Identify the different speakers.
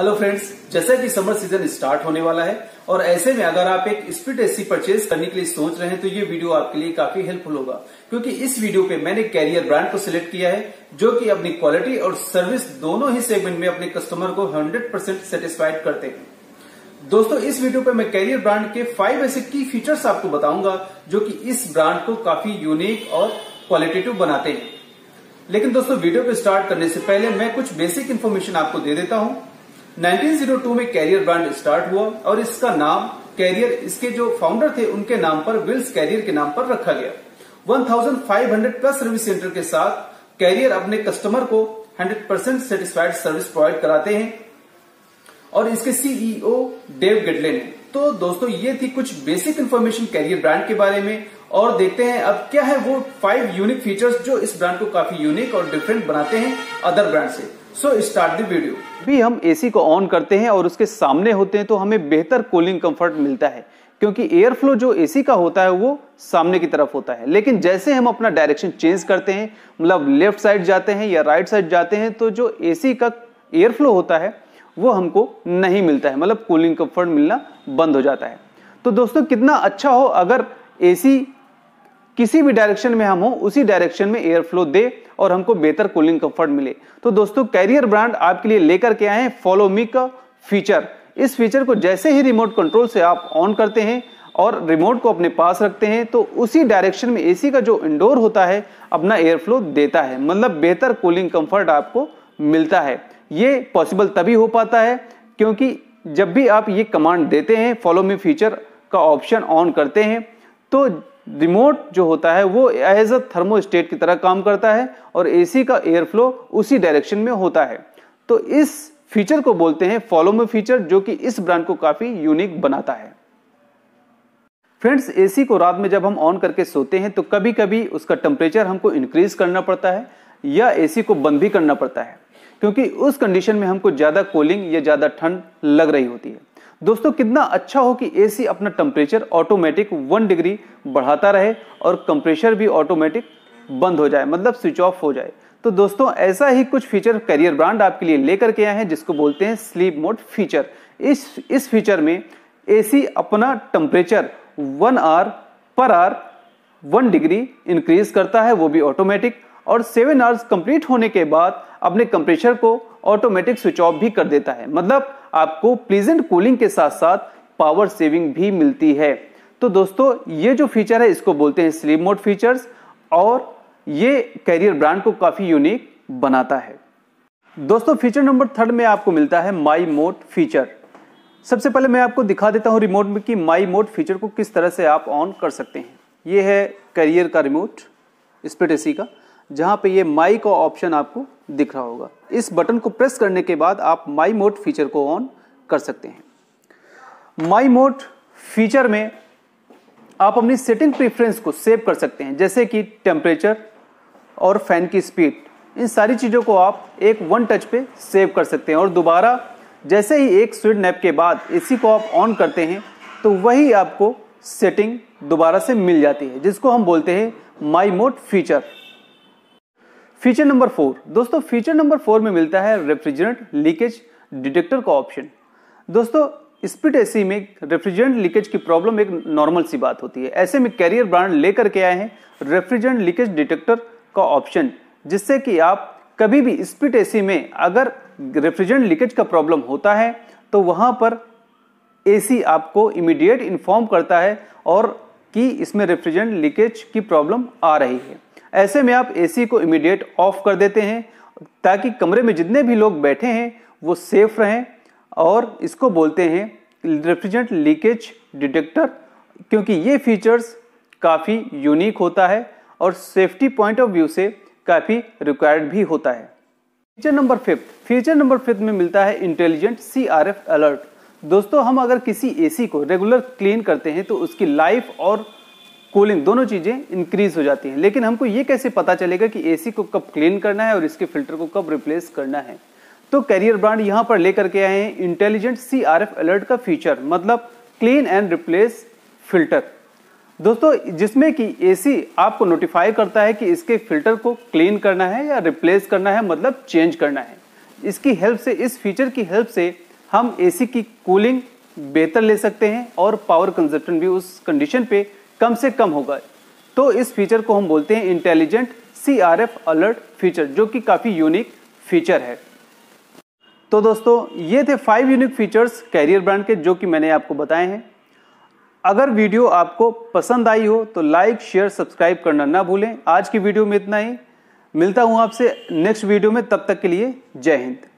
Speaker 1: Hello friends जैसा कि summer season start होने वाला है, और ऐसे में अगर आप एक स्प्लिट एसी परचेज करने के लिए सोच रहे हैं तो ये वीडियो आपके लिए काफ़ी हेल्पफुल होगा। क्योंकि इस वीडियो पे मैंने कैरियर ब्रांड को सिलेक्ट किया है, जो कि अपनी क्वालिटी और सर्विस दोनों ही सेगमेंट में अपने कस्टमर को 100 परसेंट सेटिस्फाइड करते हैं। दोस्तों, इस वीडियो पे मैं कैरियर ब्रांड के फाइव ऐसे की फीचर्स आपको बताऊँगा, जो कि इस ब्रांड को काफ़ी यूनिक और क्वालिटेटिव बनाते हैं। लेकिन दोस्तों वीडियो को स्टार्ट करने से पहले मैं कुछ बेसिक इन्फॉर्मेशन आपको दे देता हूँ। 1902 में कैरियर ब्रांड स्टार्ट हुआ और इसका नाम कैरियर, इसके जो फाउंडर थे उनके नाम पर विल्स कैरियर के नाम पर रखा गया। 1500 प्लस सर्विस सेंटर के साथ कैरियर अपने कस्टमर को 100 परसेंट सेटिस्फाइड सर्विस प्रोवाइड कराते हैं और इसके सीईओ डेव गिडले ने। तो दोस्तों, ये थी कुछ बेसिक इन्फॉर्मेशन कैरियर ब्रांड के बारे में और देखते हैं अब क्या है वो फाइव यूनिक फीचर्स जो इस ब्रांड को काफ़ी यूनिक और डिफरेंट बनाते हैं अदर ब्रांड से। सो स्टार्ट द वीडियो
Speaker 2: भी हम एसी को ऑन करते हैं और उसके सामने होते हैं तो हमें बेहतर कूलिंग कंफर्ट मिलता है। क्योंकि एयर फ्लो जो एसी का होता है वो सामने की तरफ़ होता है। लेकिन जैसे हम अपना डायरेक्शन चेंज करते हैं मतलब लेफ़्ट साइड जाते हैं या राइट साइड जाते हैं तो जो एसी का एयर फ्लो होता है, वो हमको नहीं मिलता है। मतलब कूलिंग कंफर्ट मिलना बंद हो जाता है। तो दोस्तों, कितना अच्छा हो अगर एसी किसी भी डायरेक्शन में हम हो, उसी डायरेक्शन में एयर फ्लो दे और हमको बेहतर कूलिंग कंफर्ट मिले। तो दोस्तों कैरियर ब्रांड आपके लिए लेकर के आए फॉलो मी का फीचर इस फीचर को जैसे ही रिमोट कंट्रोल से आप ऑन करते हैं और रिमोट को अपने पास रखते हैं तो उसी डायरेक्शन में एसी का जो इंडोर होता है, अपना एयर फ्लो देता है। मतलब बेहतर कूलिंग कंफर्ट आपको मिलता है। ये पॉसिबल तभी हो पाता है, क्योंकि जब भी आप ये कमांड देते हैं फॉलो मी फीचर का ऑप्शन ऑन करते हैं तो रिमोट जो होता है, वो एज अ थर्मोस्टेट की तरह काम करता है और एसी का एयर फ्लो उसी डायरेक्शन में होता है। तो इस फीचर को बोलते हैं फॉलो में फीचर जो कि इस ब्रांड को काफ़ी यूनिक बनाता है। फ्रेंड्स एसी को रात में जब हम ऑन करके सोते हैं तो कभी कभी उसका टेम्परेचर हमको इंक्रीज करना पड़ता है या एसी को बंद भी करना पड़ता है, क्योंकि उस कंडीशन में हमको ज़्यादा कूलिंग या ज़्यादा ठंड लग रही होती है। दोस्तों, कितना अच्छा हो कि एसी अपना टेम्परेचर ऑटोमेटिक वन डिग्री बढ़ाता रहे और कंप्रेशर भी ऑटोमेटिक बंद हो जाए मतलब स्विच ऑफ़ हो जाए। तो दोस्तों, ऐसा ही कुछ फीचर करियर ब्रांड आपके लिए लेकर के आए हैं, जिसको बोलते हैं स्लीप मोड फीचर इस इस फीचर में एसी अपना temperature one hour per hour one degree increase करता है, वो भी ऑटोमेटिक और सेवन आवर्स कंप्लीट होने के बाद अपने कंप्रेशर को ऑटोमेटिक स्विच ऑफ़ भी कर देता है। मतलब आपको प्लीजेंट कूलिंग के साथ साथ पावर सेविंग भी मिलती है। तो दोस्तों, ये जो फीचर है, इसको बोलते हैं स्लीप मोड फीचर्स और ये कैरियर ब्रांड को काफ़ी यूनिक बनाता है। दोस्तों फीचर नंबर थर्ड में आपको मिलता है माई मोड फीचर सबसे पहले मैं आपको दिखा देता हूँ रिमोट में कि माई मोड फीचर को किस तरह से आप ऑन कर सकते हैं। ये है कैरियर का रिमोट स्प्लिट एसी का। जहाँ पे ये माई का ऑप्शन आपको दिख रहा होगा। इस बटन को प्रेस करने के बाद आप माई मोड फीचर को ऑन कर सकते हैं। माई मोड फीचर में आप अपनी सेटिंग प्रेफरेंस को सेव कर सकते हैं, जैसे कि टेम्परेचर और फ़ैन की स्पीड। इन सारी चीज़ों को आप एक वन टच पे सेव कर सकते हैं और दोबारा, जैसे ही एक स्विड नैप के बाद इसी को आप ऑन करते हैं तो वही आपको सेटिंग दोबारा से मिल जाती है, जिसको हम बोलते हैं my mode feature. Feature number four दोस्तों फीचर नंबर फोर में मिलता है रेफ्रिजरेंट लीकेज डिटेक्टर का ऑप्शन दोस्तों स्पिट एसी में रेफ्रिजरेंट लीकेज की प्रॉब्लम एक नॉर्मल सी बात होती है। ऐसे में कैरियर ब्रांड लेकर के आए हैं रेफ्रिजरेंट लीकेज डिटेक्टर का ऑप्शन जिससे कि आप कभी भी स्पिट एसी में अगर रेफ्रिजरेंट लीकेज का प्रॉब्लम होता है तो वहाँ पर एसी आपको इमीडिएट इन्फॉर्म करता है और कि इसमें रेफ्रिजरेंट लीकेज की प्रॉब्लम आ रही है। ऐसे में आप एसी को इमीडिएट ऑफ़ कर देते हैं, ताकि कमरे में जितने भी लोग बैठे हैं, वो सेफ़ रहें, और इसको बोलते हैं रेफ्रिजरेंट लीकेज डिटेक्टर क्योंकि ये फीचर्स काफ़ी यूनिक होता है, और सेफ्टी पॉइंट ऑफ़ व्यू से काफ़ी रिक्वायर्ड भी होता है। Feature number fifth feature number fifth में मिलता है intelligent C R F alert दोस्तों, हम अगर किसी एसी को रेगुलर क्लीन करते हैं तो उसकी लाइफ और कूलिंग दोनों चीज़ें इंक्रीज हो जाती हैं। लेकिन हमको ये कैसे पता चलेगा कि एसी को कब क्लीन करना है और इसके फ़िल्टर को कब रिप्लेस करना है? तो कैरियर ब्रांड यहाँ पर लेकर के आए हैं intelligent C R F alert का फीचर मतलब क्लीन एंड रिप्लेस फ़िल्टर दोस्तों, जिसमें कि एसी आपको नोटिफाई करता है कि इसके फ़िल्टर को क्लीन करना है या रिप्लेस करना है मतलब चेंज करना है। इसकी हेल्प से, इस फीचर की हेल्प से हम एसी की कूलिंग बेहतर ले सकते हैं और पावर कंजप्शन भी उस कंडीशन पे कम से कम होगा। तो इस फीचर को हम बोलते हैं intelligent C R F alert feature जो कि काफ़ी यूनिक फीचर है। तो दोस्तों, ये थे five unique features Carrier brand के, जो कि मैंने आपको बताए हैं। अगर वीडियो आपको पसंद आई हो तो लाइक शेयर सब्सक्राइब करना ना भूलें। आज की वीडियो में इतना ही। मिलता हूँ आपसे नेक्स्ट वीडियो में, तब तक के लिए जय हिंद।